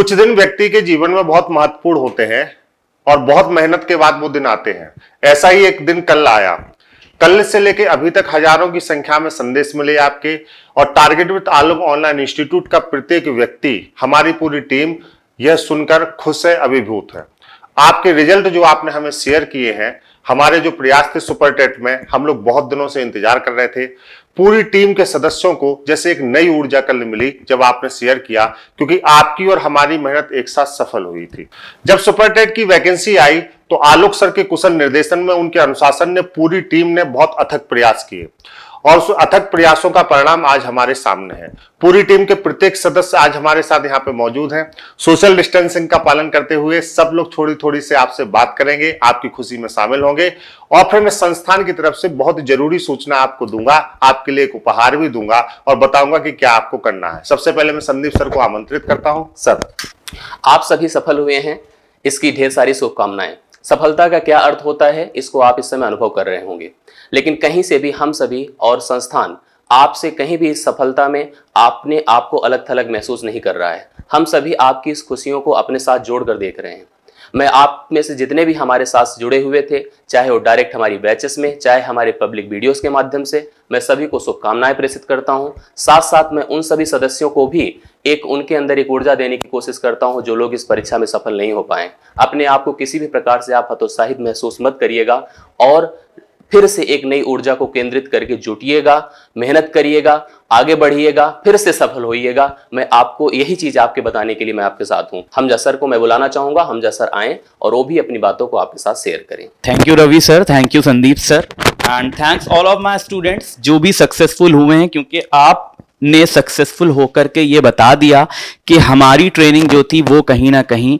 कुछ दिन व्यक्ति के जीवन में बहुत महत्वपूर्ण होते हैं और बहुत मेहनत के बाद वो दिन आते हैं। ऐसा ही एक दिन कल आया। कल से लेके अभी तक हज़ारों की संख्या में संदेश मिले आपके और target with Alok online institute का प्रत्येक व्यक्ति, हमारी पूरी टीम यह सुनकर खुश है, अभिभूत है। आपके रिज़ल्ट जो आपने हमें शेयर किए हैं, हमारे जो प्रयास थे सुपर टेट में, हम लोग बहुत दिनों से इंतज़ार कर रहे थे। पूरी टीम के सदस्यों को जैसे एक नई ऊर्जा कल मिली जब आपने शेयर किया, क्योंकि आपकी और हमारी मेहनत एक साथ सफल हुई थी। जब सुपर टेट की वैकेंसी आई तो आलोक सर के कुशल निर्देशन में, उनके अनुशासन ने पूरी टीम ने बहुत अथक प्रयास किए। और उस अथक प्रयासों का परिणाम आज हमारे सामने है। पूरी टीम के प्रत्येक सदस्य आज हमारे साथ यहाँ पे मौजूद हैं। सोशल डिस्टेंसिंग का पालन करते हुए सब लोग थोड़ी थोड़ी से आपसे बात करेंगे, आपकी खुशी में शामिल होंगे। और फिर मैं संस्थान की तरफ़ से बहुत ज़रूरी सूचना आपको दूँगा, आपके लिए एक उपहार भी दूँगा और बताऊँगा कि क्या आपको करना है। सबसे पहले मैं संदीप सर को आमंत्रित करता हूँ। सर। आप सभी सफल हुए हैं। इसकी ढेर सारी शुभकामनाएँ। सफलता का क्या अर्थ होता है, इसको आप इस समय अनुभव कर रहे होंगे। लेकिन कहीं से भी हम सभी और संस्थान आपसे कहीं भी इस सफलता में आपने आपको अलग थलग महसूस नहीं कर रहा है। हम सभी आपकी इस खुशियों को अपने साथ जोड़कर देख रहे हैं। मैं आप में से जितने भी हमारे साथ जुड़े हुए थे, चाहे वो डायरेक्ट हमारी बैचेस में, चाहे हमारे पब्लिक वीडियोस के माध्यम से, मैं सभी को शुभकामनाएँ प्रेषित करता हूँ। साथ साथ मैं उन सभी सदस्यों को भी एक उनके अंदर एक ऊर्जा देने की कोशिश करता हूँ, जो लोग इस परीक्षा में सफल नहीं हो पाए। अपने आप को किसी भी प्रकार से आप हतोत्साहित महसूस मत करिएगा और फिर से एक नई ऊर्जा को केंद्रित करके जुटिएगा, मेहनत करिएगा, आगे बढ़िएगा, फिर से सफल होइएगा। मैं आपको यही चीज़ आपके बताने के लिए मैं आपके साथ हूँ। हमजा सर को मैं बुलाना चाहूँगा, हमजा सर आए और वो भी अपनी बातों को आपके साथ शेयर करें। Thank you Ravi sir thank you Sandeep sir and thanks all of my students जो भी सक्सेसफुल हुए हैं, क्योंकि आप ने सक्सेसफुल होकर के ये बता दिया कि हमारी ट्रेनिंग जो थी वो कहीं ना कहीं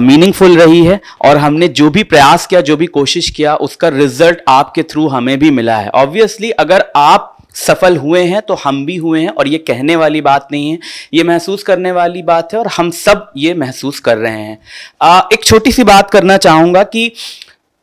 मीनिंगफुल रही है और हमने जो भी प्रयास किया जो भी कोशिश किया उसका रिज़ल्ट आपके थ्रू हमें भी मिला है। ऑब्वियसली अगर आप सफल हुए हैं तो हम भी हुए हैं और ये कहने वाली बात नहीं है ये महसूस करने वाली बात है और हम सब ये महसूस कर रहे हैं। आ, एक छोटी सी बात करना चाहूँगा कि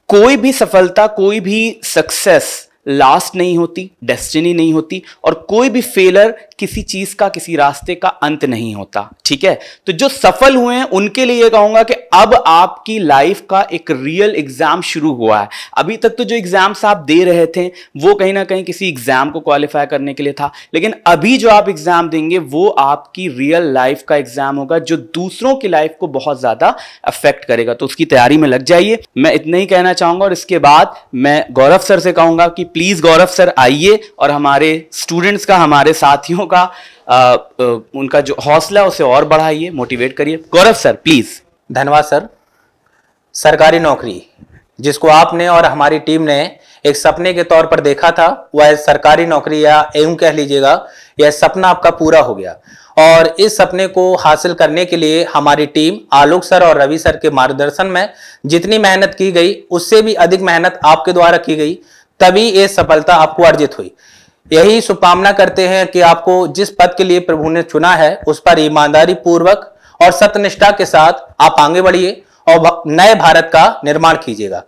कोई भी सफलता कोई भी सक्सेस लास्ट नहीं होती डेस्टिनी नहीं होती और कोई भी फेलर किसी चीज़ का, किसी रास्ते का अंत नहीं होता, ठीक है? तो जो सफल हुए हैं, उनके लिए कहूँगा कि अब आपकी लाइफ का एक रियल एग्ज़ाम शुरू हुआ है। अभी तक तो जो एग्ज़ाम्स आप दे रहे थे, वो कहीं ना कहीं किसी एग्ज़ाम को क्वालिफाई करने के लिए था, लेकिन अभी जो आप एग्ज़ाम देंगे, वो आपकी रियल लाइफ का एग्ज़ाम होगा, जो दूसरों की लाइफ को बहुत ज़्यादा अफेक्ट करेगा। तो उसकी तैयारी में लग जाइए। मैं इतना ही कहना चाहूँगा और इसके बाद मैं गौरव सर से कहूँगा कि प्लीज़ गौरव सर आइए और हमारे स्टूडेंट्स का हमारे साथियों का आ, आ, उनका जो हौसला उसे और बढ़ाइए मोटिवेट करिए। गौरव सर प्लीज़ धन्यवाद सर। सरकारी नौकरी जिसको आपने और हमारी टीम ने एक सपने के तौर पर देखा था वह सरकारी नौकरी या एवं कह लीजिएगा यह सपना आपका पूरा हो गया। और इस सपने को हासिल करने के लिए हमारी टीम आलोक सर और रवि सर के मार्गदर्शन में जितनी मेहनत की गई उससे भी अधिक मेहनत आपके द्वारा की गई। तभी ये सफलता आपको अर्जित हुई। यही शुभकामना करते हैं कि आपको जिस पद के लिए प्रभु ने चुना है, उस पर ईमानदारी पूर्वक और सत्यनिष्ठा के साथ आप आगे बढ़िए और नए भारत का निर्माण कीजिएगा।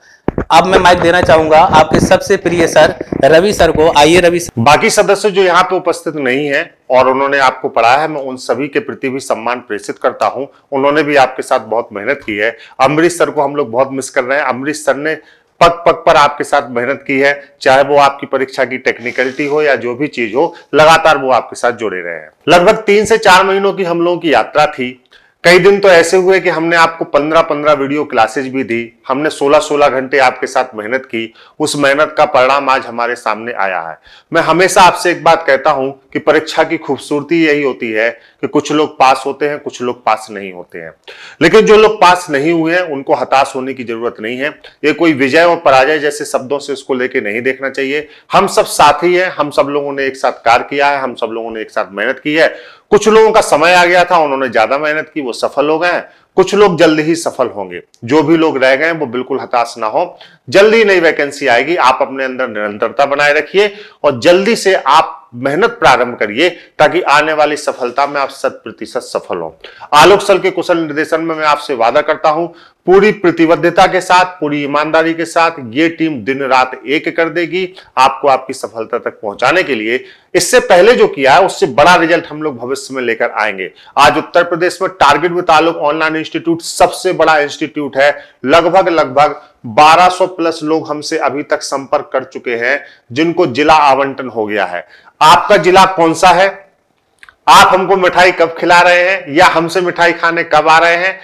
अब मैं माइक देना चाहूँगा आपके सबसे प्रिय सर, रवि सर को। आइए रवि बाकी सदस्य जो यहाँ पे उपस्थित नहीं है और उन्होंने आपको पढ़ाया है, मैं उन सभी के प्रति भी सम्मान प्रेषित करता हूँ। उन्होंने भी आपके साथ बहुत मेहनत की है। अमरीश सर को हम लोग बहुत मिस कर रहे हैं। अमरीश सर ने पग पग पर आपके साथ मेहनत की है, चाहे वो आपकी परीक्षा की टेक्निकलिटी हो या जो भी चीज़ हो, लगातार वो आपके साथ जुड़े रहे हैं। लगभग तीन से चार महीनों की हम लोगों की यात्रा थी। कई दिन तो ऐसे हुए कि हमने आपको पंद्रह पंद्रह वीडियो क्लासेज भी दी, हमने 16-16 घंटे आपके साथ मेहनत की, उस मेहनत का परिणाम आज हमारे सामने आया है। मैं हमेशा आपसे एक बात कहता हूँ कि परीक्षा की खूबसूरती यही होती है कि कुछ लोग पास होते हैं, कुछ लोग पास नहीं होते हैं। लेकिन जो लोग पास नहीं हुए हैं, उनको हताश होने की ज़रूरत नहीं है। ये कोई विजय और पराजय जैसे शब्दों से उसको लेके नहीं देखना चाहिए। हम सब साथी हैं, हम सब लोगों ने एक साथ कार्य किया है, हम सब लोगों ने एक साथ मेहनत की है। कुछ लोगों का समय आ गया था, उन्होंने ज़्यादा मेहनत की, वो सफल हो गए। कुछ लोग जल्द ही सफल होंगे। जो भी लोग रह गए वो बिल्कुल हताश ना हो। जल्दी नई वैकेंसी आएगी, आप अपने अंदर निरंतरता बनाए रखिए और जल्दी से आप मेहनत प्रारंभ करिए ताकि आने वाली सफलता में आप शत प्रतिशत सफल हो। आलोक सल के कुशल निर्देशन में मैं आपसे वादा करता हूँ, पूरी प्रतिबद्धता के साथ, पूरी ईमानदारी के साथ ये टीम दिन रात एक कर देगी आपको आपकी सफलता तक पहुँचाने के लिए। इससे पहले जो किया है, उससे बड़ा रिज़ल्ट हम लोग भविष्य में लेकर आएँगे। आज उत्तर प्रदेश में टारगेट विद तालुक ऑनलाइन इंस्टीट्यूट सबसे बड़ा इंस्टीट्यूट है। लगभग लगभग 1200 प्लस लोग हमसे अभी तक संपर्क कर चुके हैं, जिनको जिला आवंटन हो गया है। आपका जिला कौन सा है? आप हमको मिठाई कब खिला रहे हैं? या हमसे मिठाई खाने कब आ रहे हैं?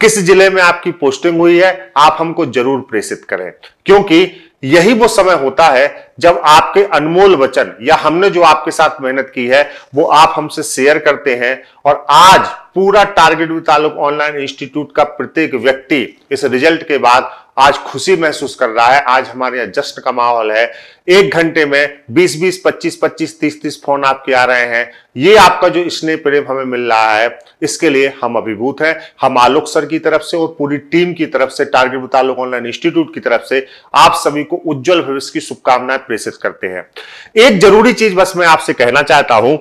किस ज़िले में आपकी पोस्टिंग हुई है? आप हमको ज़रूर प्रेषित करें। क्योंकि यही वो समय होता है जब आपके अनमोल वचन या हमने जो आपके साथ मेहनत की है, वो आप हमसे शेयर करते हैं। और आज पूरा टारगेट तालुक ऑनलाइन इंस्टीट्यूट का प्रत्येक व्यक्ति इस रिज़ल्ट के बाद आज खुशी महसूस कर रहा है। आज हमारे यहाँ जश्न का माहौल है। एक घंटे में 20 20 25 25 30 30 फ़ोन आपके आ रहे हैं। ये आपका जो स्नेह प्रेम हमें मिल रहा है, इसके लिए हम अभिभूत हैं। हम आलोक सर की तरफ़ से और पूरी टीम की तरफ़ से, टारगेट तालुक ऑनलाइन इंस्टीट्यूट की तरफ़ से आप सभी को उज्जवल भविष्य की शुभकामनाएँ प्रेषित करते हैं। एक ज़रूरी चीज़ बस मैं आपसे कहना चाहता हूँ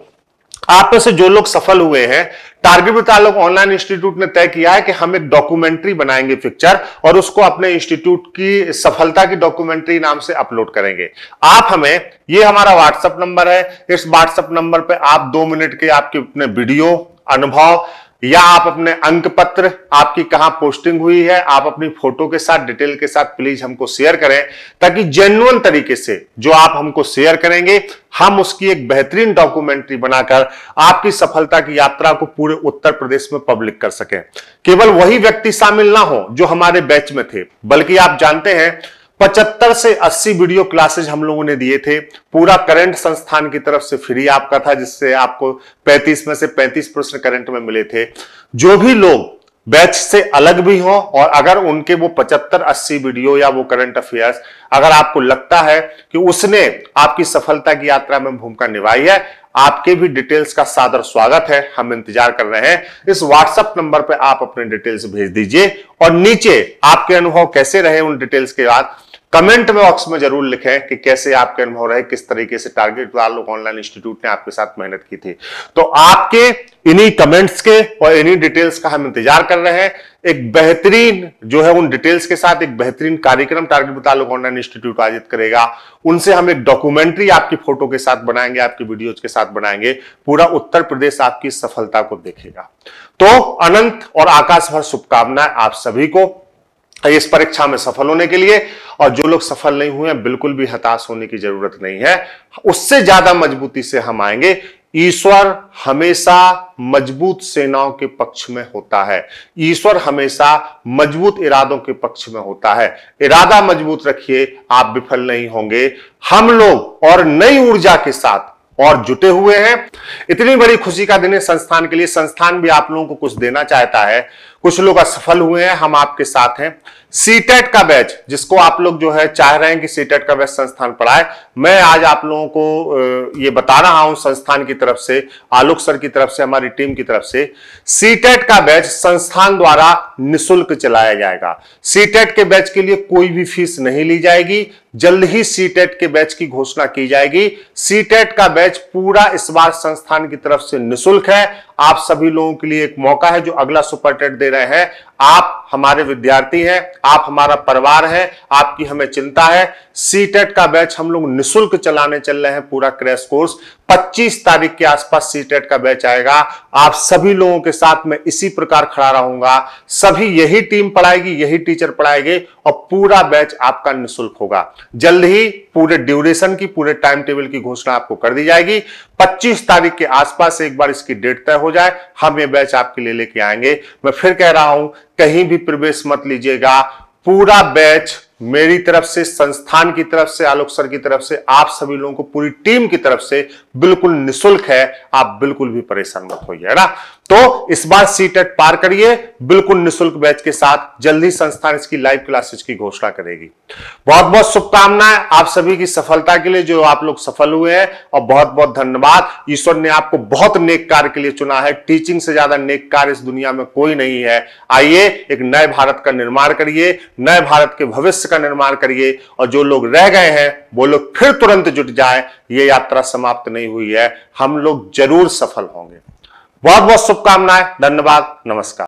आप में से जो लोग सफल हुए हैं, टारगेट मुतालक ऑनलाइन इंस्टीट्यूट ने तय किया है कि हम एक डॉक्यूमेंट्री बनाएँगे पिक्चर और उसको अपने इंस्टीट्यूट की सफलता की डॉक्यूमेंट्री नाम से अपलोड करेंगे। आप हमें, ये हमारा व्हाट्सएप नंबर है। इस व्हाट्सएप नंबर पर आप दो मिनट के आपके अपने वीडियो अनुभव या आप अपने अंक पत्र आपकी कहाँ पोस्टिंग हुई है, आप अपनी फ़ोटो के साथ डिटेल के साथ प्लीज़ हमको शेयर करें, ताकि जेन्युअन तरीके से जो आप हमको शेयर करेंगे, हम उसकी एक बेहतरीन डॉक्यूमेंट्री बनाकर आपकी सफलता की यात्रा को पूरे उत्तर प्रदेश में पब्लिक कर सकें। केवल वही व्यक्ति शामिल ना हो जो हमारे बैच में थे, बल्कि आप जानते हैं पचहत्तर से 80 वीडियो क्लासेज हम लोगों ने दिए थे। पूरा करंट संस्थान की तरफ़ से फ्री आपका था, जिससे आपको 35 में से 35 प्रश्न करंट में मिले थे। जो भी लोग बैच से अलग भी हो और अगर उनके वो 75 80 वीडियो या वो करंट अफेयर्स, अगर आपको लगता है कि उसने आपकी सफलता की यात्रा में भूमिका निभाई है, आपके भी डिटेल्स का सादर स्वागत है। हम इंतज़ार कर रहे हैं। इस व्हाट्सएप नंबर पे आप अपने डिटेल्स भेज दीजिए और नीचे आपके अनुभव कैसे रहे उन डिटेल्स के बाद कमेंट बॉक्स में ज़रूर लिखें कि कैसे आपके अनुभव रहे किस तरीके से टारगेट लोग ऑनलाइन इंस्टीट्यूट ने आपके साथ मेहनत की थी। तो आपके इन्हीं कमेंट्स के और इन्हीं डिटेल्स का हम इंतज़ार कर रहे हैं। एक बेहतरीन जो है उन डिटेल्स के साथ एक बेहतरीन कार्यक्रम टारगेट मुतालुक ऑनलाइन इंस्टीट्यूट आयोजित करेगा। उनसे हम एक डॉक्यूमेंट्री आपकी फ़ोटो के साथ बनाएँगे, आपकी वीडियोज़ के साथ बनाएँगे। पूरा उत्तर प्रदेश आपकी सफलता को देखेगा। तो अनंत और आकाश भर शुभकामनाएँ आप सभी को। इस परीक्षा में सफल होने के लिए, और जो लोग सफल नहीं हुए हैं, बिल्कुल भी हताश होने की ज़रूरत नहीं है। उससे ज़्यादा मजबूती से हम आएँगे। ईश्वर हमेशा मज़बूत सेनाओं के पक्ष में होता है। ईश्वर हमेशा मज़बूत इरादों के पक्ष में होता है। इरादा मज़बूत रखिए, आप विफल नहीं होंगे। हम लोग और नई ऊर्जा के साथ और जुटे हुए हैं। इतनी बड़ी खुशी का दिन है संस्थान के लिए। संस्थान भी आप लोगों को कुछ देना चाहता है। कुछ लोग असफल हुए हैं, हम आपके साथ हैं। सीटेट का बैच, जिसको आप लोग जो है चाह रहे हैं कि सीटेट का बैच संस्थान पढ़ाए मैं आज आप लोगों को ये बता रहा हूँ संस्थान की तरफ़ से, आलोक सर की तरफ़ से, हमारी टीम की तरफ़ से। सीटेट का बैच संस्थान द्वारा निशुल्क चलाया जाएगा। सीटेट के बैच के लिए कोई भी फ़ीस नहीं ली जाएगी। जल्द ही सीटेट के बैच की घोषणा की जाएगी। सीटेट का बैच पूरा इस बार संस्थान की तरफ़ से निशुल्क है। आप सभी लोगों के लिए एक मौका है जो अगला सुपर टेट दे रहे हैं। आप हमारे विद्यार्थी हैं, आप हमारा परिवार है, आपकी हमें चिंता है। सी टेट का बैच हम लोग निशुल्क चलाने चल रहे हैं, पूरा क्रैश कोर्स। 25 तारीख के आसपास सी टेट का बैच आएगा। आप सभी लोगों के साथ में इसी प्रकार खड़ा रहूँगा। सभी यही टीम पढ़ाएगी, यही टीचर पढ़ाएँगे और पूरा बैच आपका निःशुल्क होगा। जल्द ही पूरे ड्यूरेशन की, पूरे टाइम टेबल की घोषणा आपको कर दी जाएगी। 25 तारीख के आसपास एक बार इसकी डेट तय हो जाए, हम ये बैच आपके लिए लेके आएँगे। मैं फिर कह रहा हूँ कहीं भी प्रवेश मत लीजिएगा। पूरा बैच मेरी तरफ़ से, संस्थान की तरफ़ से, आलोक सर की तरफ़ से, आप सभी लोगों को, पूरी टीम की तरफ़ से बिल्कुल निशुल्क है। आप बिल्कुल भी परेशान मत होइए ना? तो इस बार सीटेट पार करिए, बिल्कुल निशुल्क बैच के साथ जल्दी संस्थान इसकी लाइव क्लासेस की घोषणा करेगी। बहुत बहुत शुभकामनाएँ आप सभी की सफलता के लिए जो आप लोग सफल हुए हैं, और बहुत बहुत धन्यवाद। ईश्वर ने आपको बहुत नेक कार्य के लिए चुना है। टीचिंग से ज़्यादा नेक कार्य इस दुनिया में कोई नहीं है। आइए, एक नए भारत का निर्माण करिए, नए भारत के भविष्य का निर्माण करिए, और जो लोग रह गए हैं, वो लोग फिर तुरंत जुट जाए। ये यात्रा समाप्त नहीं हुई है। हम लोग ज़रूर सफल होंगे। बहुत बहुत शुभकामनाएँ धन्यवाद नमस्कार।